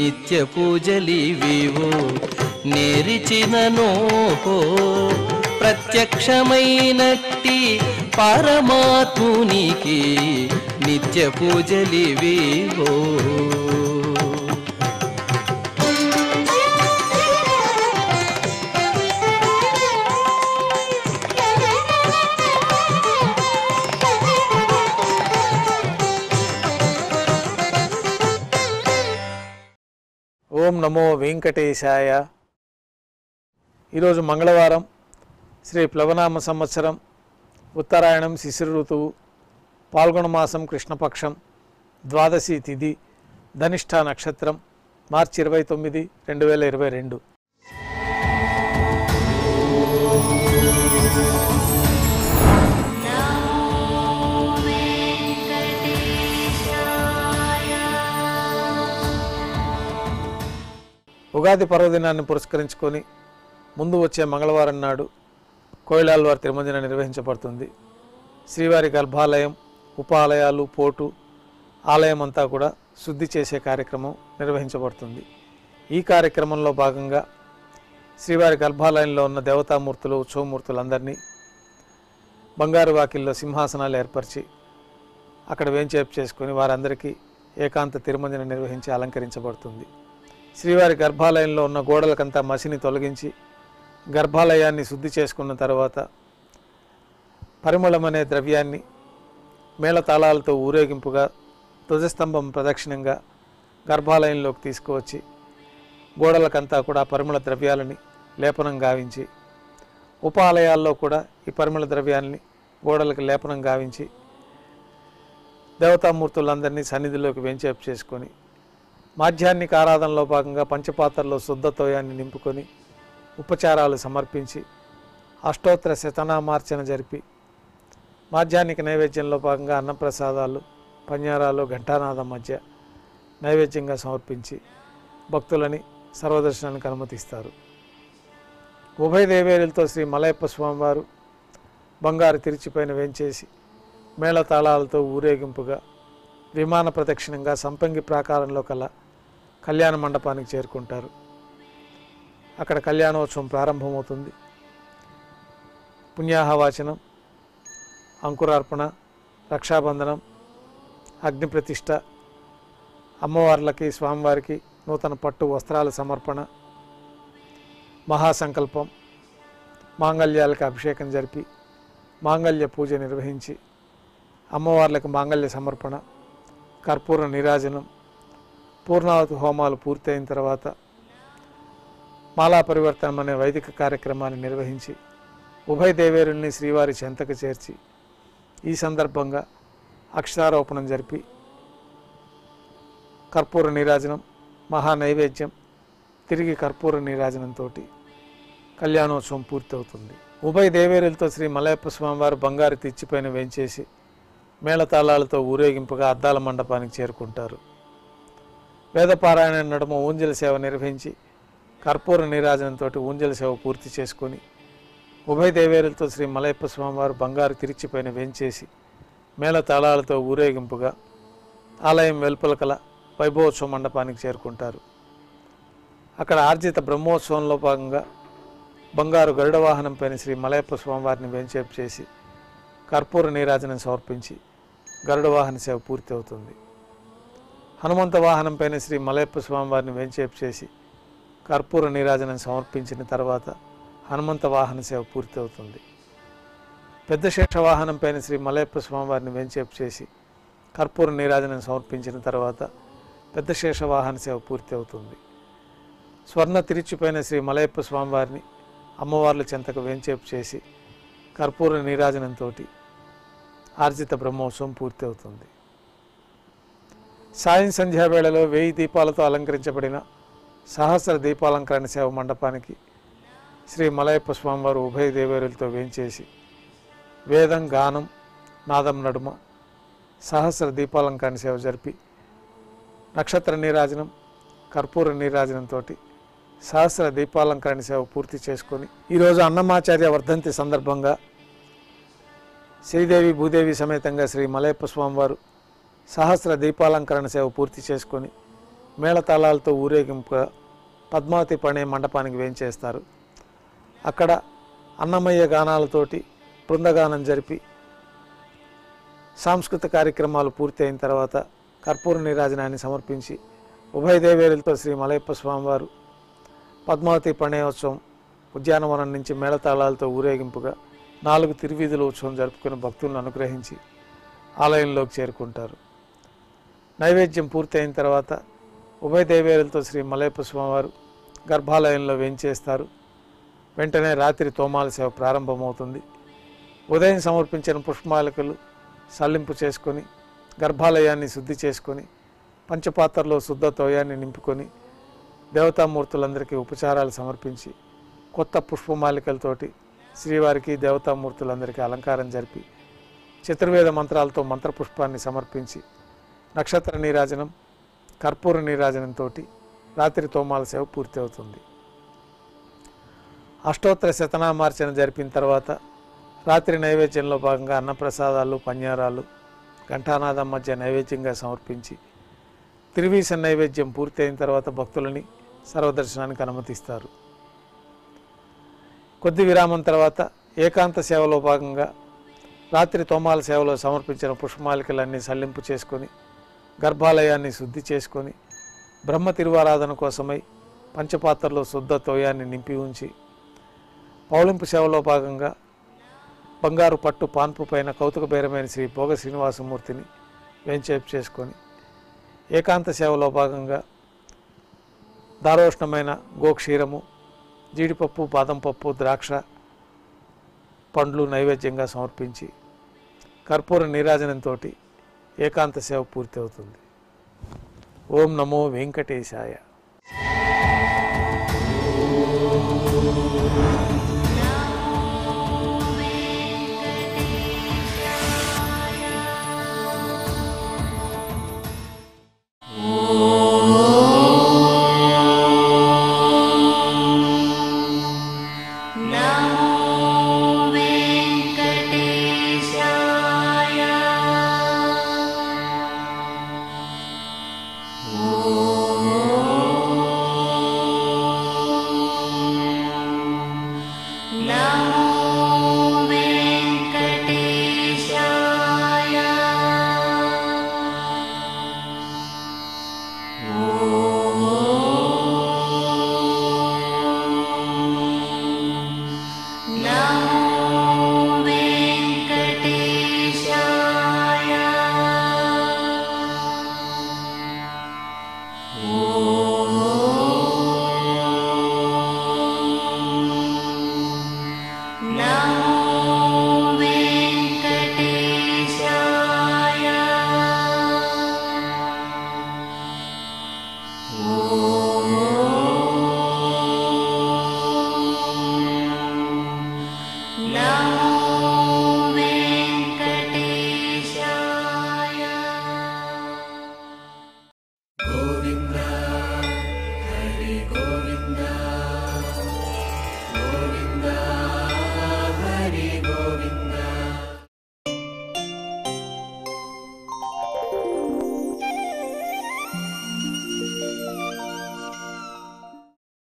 నిత్య పూజలివివో. నేరిచిననో ప్రత్యక్షమైనట్టి పరమాత్మునికి నిత్య పూజలివివో. ఓం నమో వెంకటేశాయ. ఈరోజు మంగళవారం శ్రీ ప్లవనామ సంవత్సరం ఉత్తరాయణం శిశిర ఋతువు పాల్గొనమాసం కృష్ణపక్షం ద్వాదశి తిథి ధనిష్ఠ నక్షత్రం మార్చి ఇరవై తొమ్మిది రెండు వేల ఇరవై రెండు. ఉగాది పర్వదినాన్ని పురస్కరించుకొని ముందు వచ్చే మంగళవారం నాడు కోయిలాల్వారి తిరుమంజన నిర్వహించబడుతుంది. శ్రీవారి గర్భాలయం ఉపాలయాలు పోటు ఆలయం అంతా కూడా శుద్ధి చేసే కార్యక్రమం నిర్వహించబడుతుంది. ఈ కార్యక్రమంలో భాగంగా శ్రీవారి గర్భాలయంలో ఉన్న దేవతామూర్తులు ఉత్సవమూర్తులందరినీ బంగారు వాకిల్లో సింహాసనాలు ఏర్పరిచి అక్కడ వేంచేపు చేసుకొని వారందరికీ ఏకాంత తిరుమంజన నిర్వహించి అలంకరించబడుతుంది. శ్రీవారి గర్భాలయంలో ఉన్న గోడలకంతా మసిని తొలగించి గర్భాలయాన్ని శుద్ధి చేసుకున్న తర్వాత పరిమళం అనే ద్రవ్యాన్ని మేళతాళాలతో ఊరేగింపుగా ధ్వజస్తంభం ప్రదక్షిణంగా గర్భాలయంలోకి తీసుకువచ్చి గోడలకంతా కూడా పరిమళ ద్రవ్యాలని లేపనం గావించి ఉపాలయాల్లో కూడా ఈ పరిమళ ద్రవ్యాన్ని గోడలకు లేపనం గావించి దేవతామూర్తులందరినీ సన్నిధిలోకి వెంచేపు చేసుకొని మాధ్యాహ్నిక ఆరాధనలో భాగంగా పంచపాత్రలో శుద్ధతోయాన్ని నింపుకొని ఉపచారాలు సమర్పించి అష్టోత్తర శతనామార్చన జరిపి మాధ్యాన్నిక నైవేద్యంలో భాగంగా అన్నప్రసాదాలు పంజారాలు ఘంటానాదం మధ్య నైవేద్యంగా సమర్పించి భక్తులని సర్వదర్శనానికి అనుమతిస్తారు. ఉభయ దేవేరులతో శ్రీ మలయప్ప స్వామివారు బంగారు తిరిచిపైన వేంచేసి మేళతాళాలతో ఊరేగింపుగా విమాన ప్రదక్షిణంగా సంపంగి ప్రాకారంలో కల కళ్యాణ మండపానికి చేరుకుంటారు. అక్కడ కళ్యాణోత్సవం ప్రారంభమవుతుంది. పుణ్యాహవాచనం అంకురార్పణ రక్షాబంధనం అగ్నిప్రతిష్ట అమ్మవార్లకి స్వామివారికి నూతన పట్టు వస్త్రాల సమర్పణ మహాసంకల్పం మాంగళ్యాలకు అభిషేకం జరిపి మాంగళ్య పూజ నిర్వహించి అమ్మవార్లకు మాంగళ్య సమర్పణ కర్పూర నీరాజనం పూర్ణావతి హోమాలు పూర్తయిన తర్వాత మాలా పరివర్తనం అనే వైదిక కార్యక్రమాన్ని నిర్వహించి ఉభయ దేవేరుణ్ణి శ్రీవారి చెంతకు చేర్చి ఈ సందర్భంగా అక్షరారోపణం జరిపి కర్పూర నీరాజనం మహా నైవేద్యం తిరిగి కర్పూర నీరాజనంతో కళ్యాణోత్సవం పూర్తవుతుంది. ఉభయ దేవేరులతో శ్రీ మలయప్ప స్వామివారు బంగారు తెచ్చిపైన వేంచేసి మేళతాళాలతో ఊరేగింపుగా అద్దాల మండపానికి చేరుకుంటారు. వేదపారాయణ నడుమ ఊంజల సేవ నిర్వహించి కర్పూర నీరాజనంతో ఊంజల సేవ పూర్తి చేసుకొని ఉభయ దేవేరులతో శ్రీ మలయప్ప స్వామివారు బంగారు తిరిచిపైన వేంచేసి మేళతాళాలతో ఊరేగింపుగా ఆలయం వెలుపల కల వైభవోత్సవ మండపానికి చేరుకుంటారు. అక్కడ ఆర్జిత బ్రహ్మోత్సవంలో భాగంగా బంగారు గరుడ వాహనంపైన శ్రీ మలయప్ప స్వామివారిని వేంచేపు చేసి కర్పూర నీరాజనం సమర్పించి గరుడ వాహన సేవ పూర్తి అవుతుంది హనుమంత వాహనం పైన శ్రీ మలయప్ప స్వామివారిని వెంచేపు చేసి కర్పూర నీరాజనం సమర్పించిన తర్వాత హనుమంత వాహన సేవ పూర్తి అవుతుంది పెద్ద శేష వాహనం పైన శ్రీ మలయప్ప స్వామివారిని వెంచేపు చేసి కర్పూర నీరాజనం సమర్పించిన తర్వాత పెద్ద శేష వాహన సేవ పూర్తి అవుతుంది స్వర్ణ తిరిచిపోయిన శ్రీ మలయప్ప స్వామివారిని అమ్మవార్ల చెంతకు వెంచేపు చేసి కర్పూర నీరాజనంతో ఆర్జిత బ్రహ్మోత్సవం పూర్తి అవుతుంది సాయం సంధ్యా వేళలో వెయ్యి దీపాలతో అలంకరించబడిన సహస్ర దీపాలంకరణ సేవ మండపానికి శ్రీ మలయప్ప స్వామివారు ఉభయ దేవేరులతో వేయించేసి వేదం గానం నాదం నడుమ సహస్ర దీపాలంకరణ సేవ జరిపి నక్షత్ర నీరాజనం కర్పూర నీరాజనంతో సహస్ర దీపాలంకరణ సేవ పూర్తి చేసుకొని ఈరోజు అన్నమాచార్య వర్ధంతి సందర్భంగా శ్రీదేవి భూదేవి సమేతంగా శ్రీ మలయప్ప స్వామివారు సహస్ర దీపాలంకరణ సేవ పూర్తి చేసుకొని మేళతాళాలతో ఊరేగింపుగా పద్మావతి పణే మండపానికి వేయించేస్తారు అక్కడ అన్నమయ్య గానాలతోటి బృందగానం జరిపి సాంస్కృతిక కార్యక్రమాలు పూర్తి అయిన తర్వాత కర్పూర నీరాజనాన్ని సమర్పించి ఉభయ దేవేరులతో శ్రీ మలయప్ప స్వామివారు పద్మావతి పణయోత్సవం ఉద్యానవనం నుంచి మేళతాళాలతో ఊరేగింపుగా నాలుగు తిరువీధుల ఉత్సవం జరుపుకుని భక్తులను అనుగ్రహించి ఆలయంలోకి చేరుకుంటారు. నైవేద్యం పూర్తయిన తర్వాత ఉభయ దేవేరులతో శ్రీ మలయప్ప స్వామివారు గర్భాలయంలో వేంచేస్తారు. వెంటనే రాత్రి తోమాల సేవ ప్రారంభమవుతుంది. ఉదయం సమర్పించిన పుష్పమాలికలు సల్లింపు చేసుకొని గర్భాలయాన్ని శుద్ధి చేసుకొని పంచపాత్రలో శుద్ధ తోయాన్ని నింపుకొని దేవతామూర్తులందరికీ ఉపచారాలు సమర్పించి కొత్త పుష్పమాలికలతోటి శ్రీవారికి దేవతామూర్తులందరికీ అలంకారం జరిపి చతుర్వేద మంత్రాలతో మంత్రపుష్పాన్ని సమర్పించి నక్షత్ర నీరాజనం కర్పూర నీరాజనంతో రాత్రి తోమాల సేవ పూర్తి అవుతుంది. అష్టోత్తర శతనామార్చన జరిపిన తర్వాత రాత్రి నైవేద్యంలో భాగంగా అన్నప్రసాదాలు పన్యారాలు ఘంటానాదం మధ్య నైవేద్యంగా సమర్పించి త్రివీసన్ నైవేద్యం పూర్తయిన తర్వాత భక్తులని సర్వదర్శనానికి అనుమతిస్తారు. కొద్ది విరామం తర్వాత ఏకాంత సేవలో భాగంగా రాత్రి తోమాల సేవలో సమర్పించిన పుష్పమాలికలన్నీ సల్లింపు చేసుకొని గర్భాలయాన్ని శుద్ధి చేసుకొని బ్రహ్మ తిరువారాధన కోసమై పంచపాత్రలో శుద్ధ తోయాన్ని నింపి ఉంచి పౌలింపు సేవలో భాగంగా బంగారు పట్టు పాన్పు పైన కౌతుకబేరమైన శ్రీ భోగ శ్రీనివాసమూర్తిని వెంచేపు చేసుకొని ఏకాంత సేవలో భాగంగా దారోష్ణమైన గోక్షీరము జీడిపప్పు బాదం పప్పు ద్రాక్ష పండ్లు నైవేద్యంగా సమర్పించి కర్పూర నీరాజనంతో ఏకాంత సేవ పూర్తి అవుతుంది ఓం నమో వెంకటేశాయ.